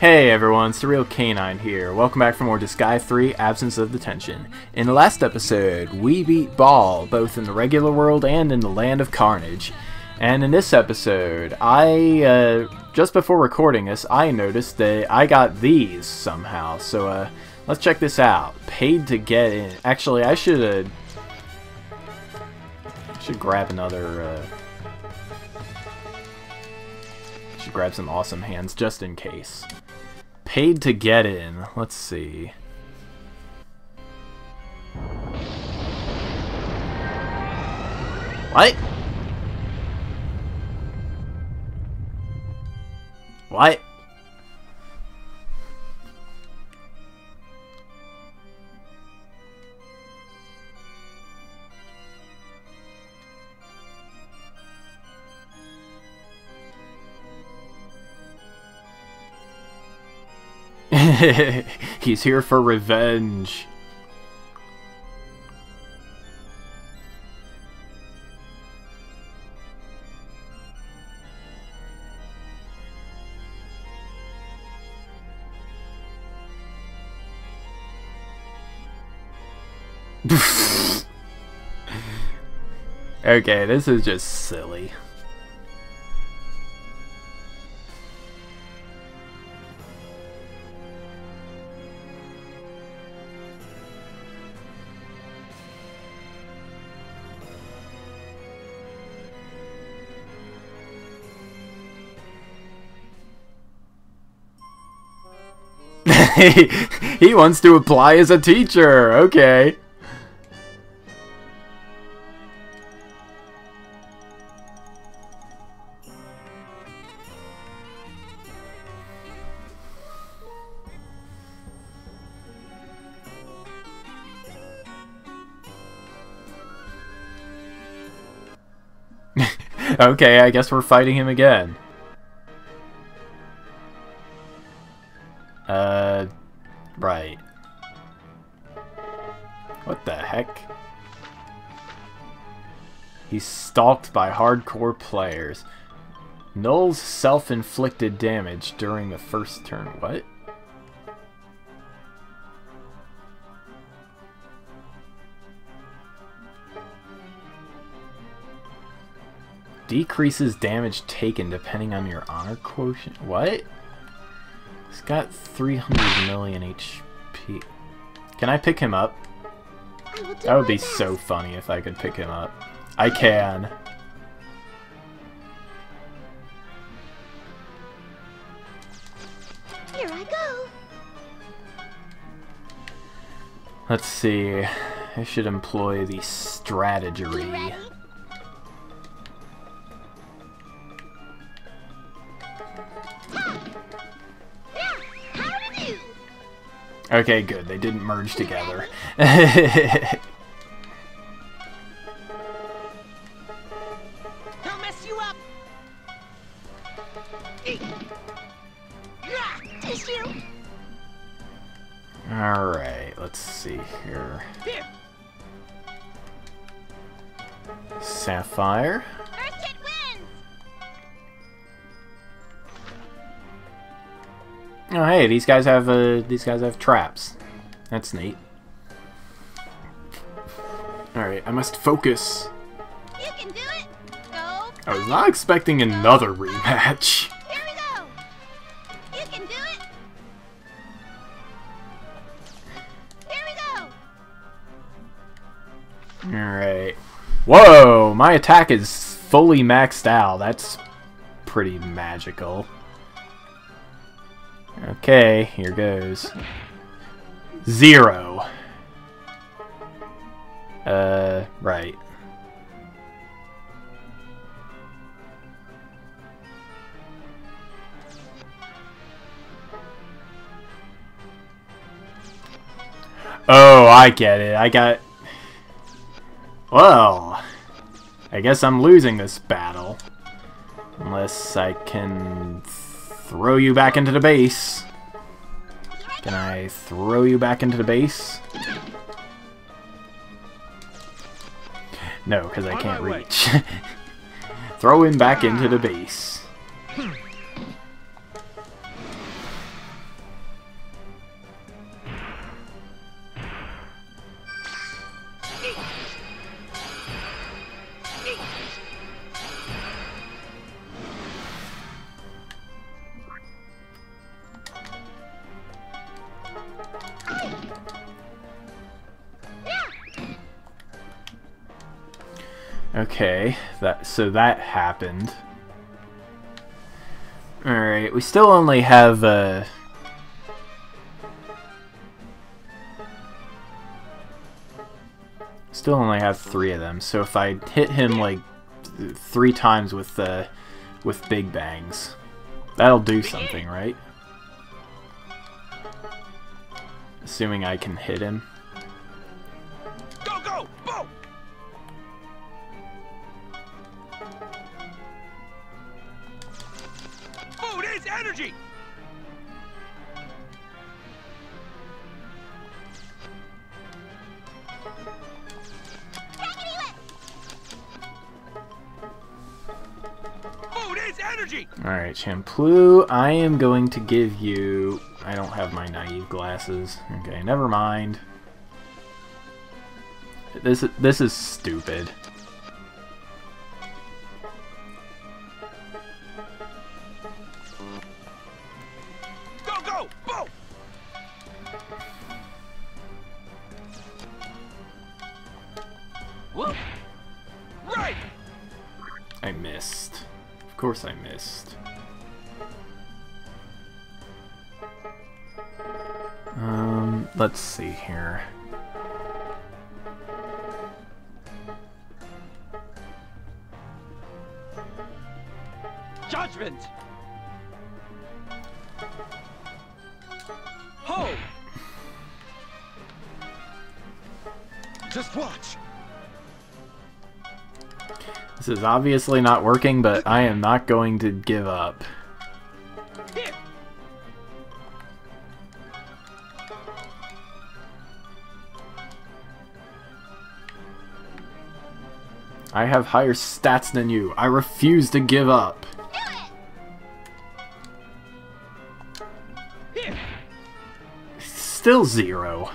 Hey everyone, Surreal Canine here. Welcome back for more Disgaea 3 Absence of Detention. In the last episode, we beat Baal, both in the regular world and in the Land of Carnage. And in this episode, I, uh, just before recording this, I noticed that I got these somehow. So, uh, let's check this out. Paid to get in. Actually, I should, uh, should grab another, uh, should grab some awesome hands just in case. Paid to get in. Let's see. What? What? He's here for revenge. okay, this is just silly. he wants to apply as a teacher. Okay. okay, I guess we're fighting him again. Right. What the heck? He's stalked by hardcore players. Null's self-inflicted damage during the first turn. What? Decreases damage taken depending on your honor quotient. What? He's got 300 million HP. Can I pick him up? That would be so funny if I could pick him up. I can. Here I go. Let's see. I should employ the strategery. Okay, good. They didn't merge together. Alright, let's see here. Sapphire. Oh hey, these guys have uh, these guys have traps. That's neat. All right, I must focus. You can do it. Go. I was not expecting another rematch. Here we go. You can do it. Here we go. All right. Whoa, my attack is fully maxed out. That's pretty magical. Okay, here goes. Zero. Uh, right. Oh, I get it. I got... Well, I guess I'm losing this battle. Unless I can throw you back into the base. Can I throw you back into the base? No, because I can't reach. throw him back into the base. Okay, that so that happened. Alright, we still only have, uh... Still only have three of them, so if I hit him, like, th three times with, uh, with Big Bangs, that'll do something, right? Assuming I can hit him. Alright, Champloo, I am going to give you... I don't have my naive glasses. Okay, never mind. This, this is stupid. Judgment! Ho! Just watch! This is obviously not working, but I am not going to give up. I have higher stats than you. I refuse to give up. Still zero.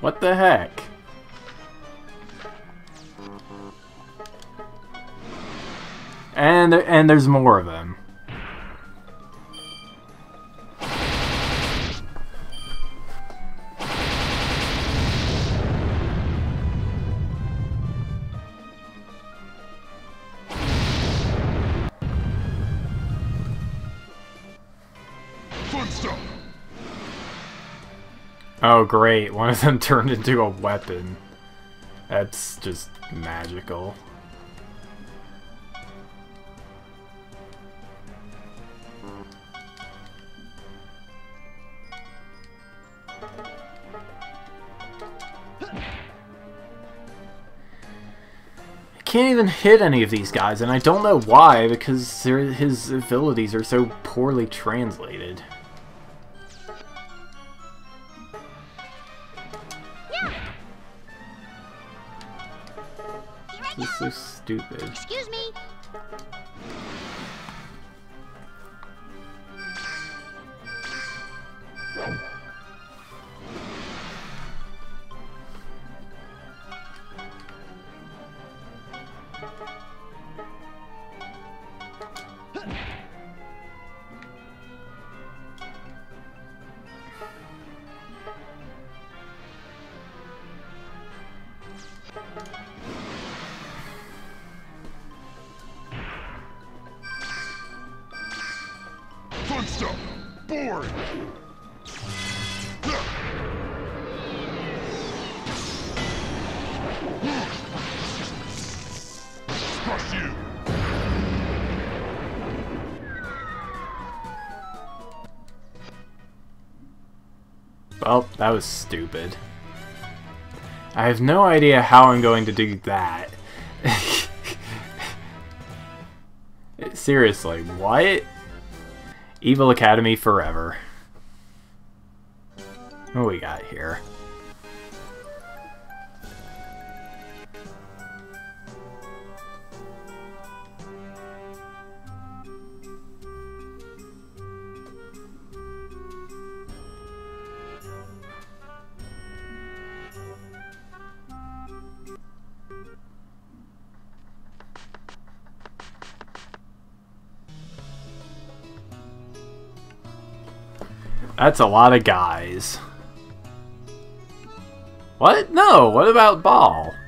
What the heck? And and there's more of them. Oh great, one of them turned into a weapon. That's just magical. I can't even hit any of these guys, and I don't know why, because his abilities are so poorly translated. This is so stupid. Excuse me! Boring! Well, that was stupid. I have no idea how I'm going to do that. Seriously, what? Evil Academy forever. What we got here? That's a lot of guys. What? No, what about Baal?「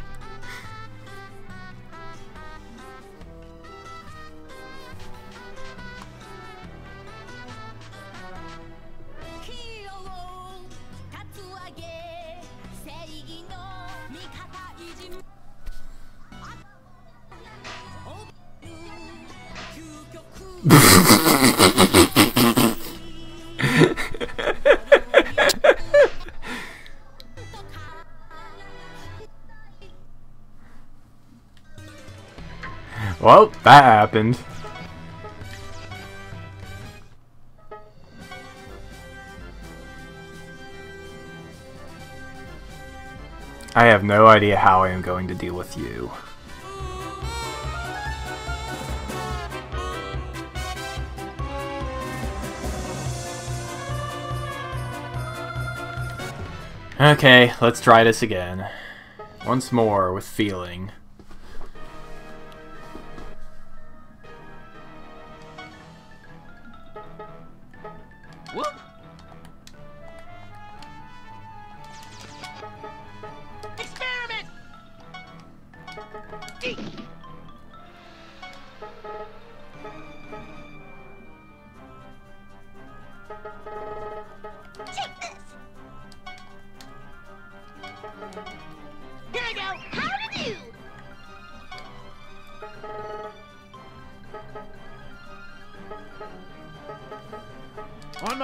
that happened. I have no idea how I am going to deal with you. Okay, let's try this again. Once more with feeling.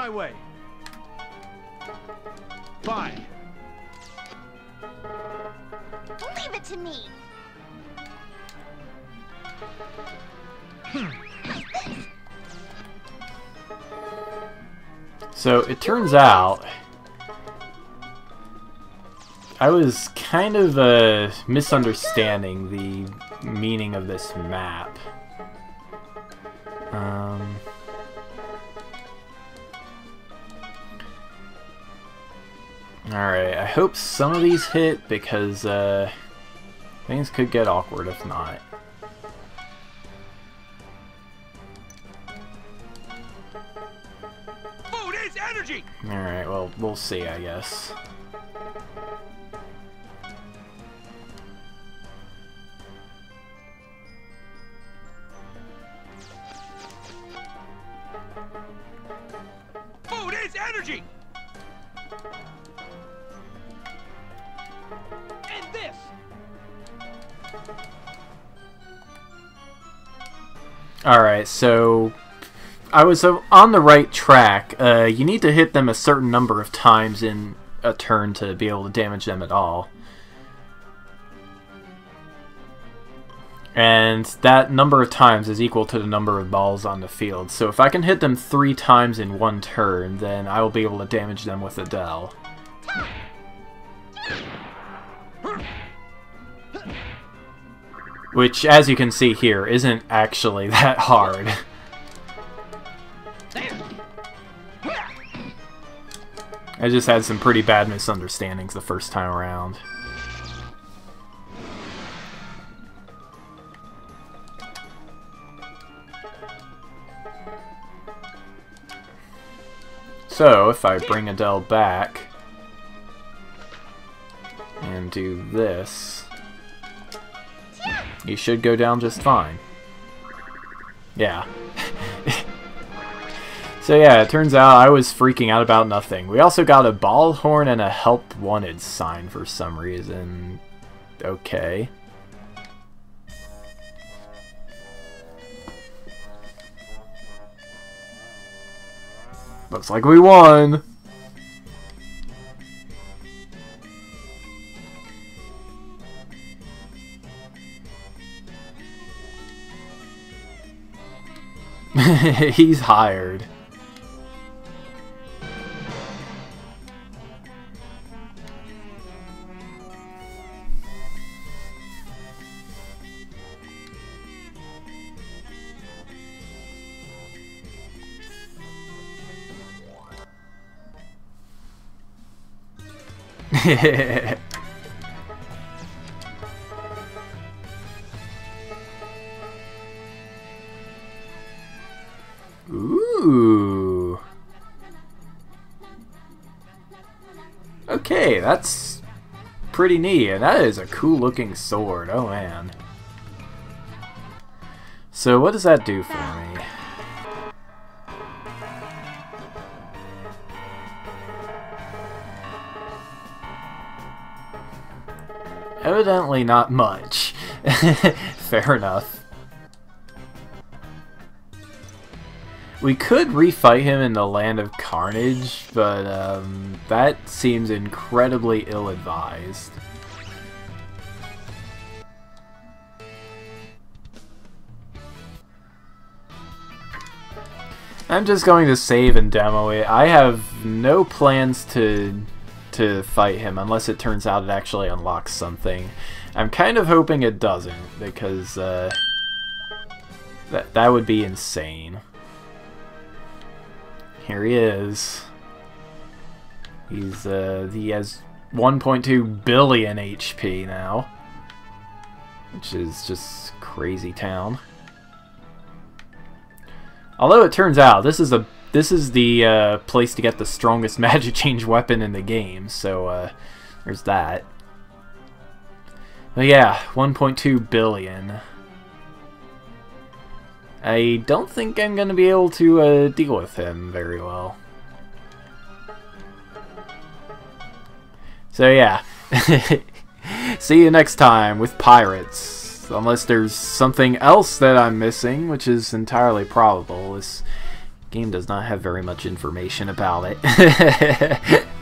My way. Bye. Leave it to me. So it turns out I was kind of uh, misunderstanding the meaning of this map. Alright, I hope some of these hit because uh, things could get awkward if not. Food is energy! Alright, well, we'll see, I guess. Food is energy! Alright, so I was uh, on the right track. Uh, you need to hit them a certain number of times in a turn to be able to damage them at all. And that number of times is equal to the number of Baals on the field. So if I can hit them three times in one turn, then I will be able to damage them with Adele. Which, as you can see here, isn't actually that hard. I just had some pretty bad misunderstandings the first time around. So, if I bring Adele back and do this, you should go down just fine. Yeah. so yeah, it turns out I was freaking out about nothing. We also got a Baal horn and a help wanted sign for some reason. Okay. Looks like we won! He's hired. Yeah. that's pretty neat, and that is a cool looking sword. Oh man. So what does that do for me? Evidently not much. Fair enough. We could refight him in the Land of Carnage, but um, that seems incredibly ill-advised. I'm just going to save and demo it. I have no plans to to fight him unless it turns out it actually unlocks something. I'm kind of hoping it doesn't because uh, that that would be insane. Here he is. He's uh, he has 1.2 billion HP now, which is just crazy town. Although it turns out this is a this is the uh, place to get the strongest Magichange weapon in the game, so uh, there's that. But yeah, 1.2 billion. I don't think I'm going to be able to uh, deal with him very well. So yeah, see you next time with Pirates. Unless there's something else that I'm missing, which is entirely probable. This game does not have very much information about it.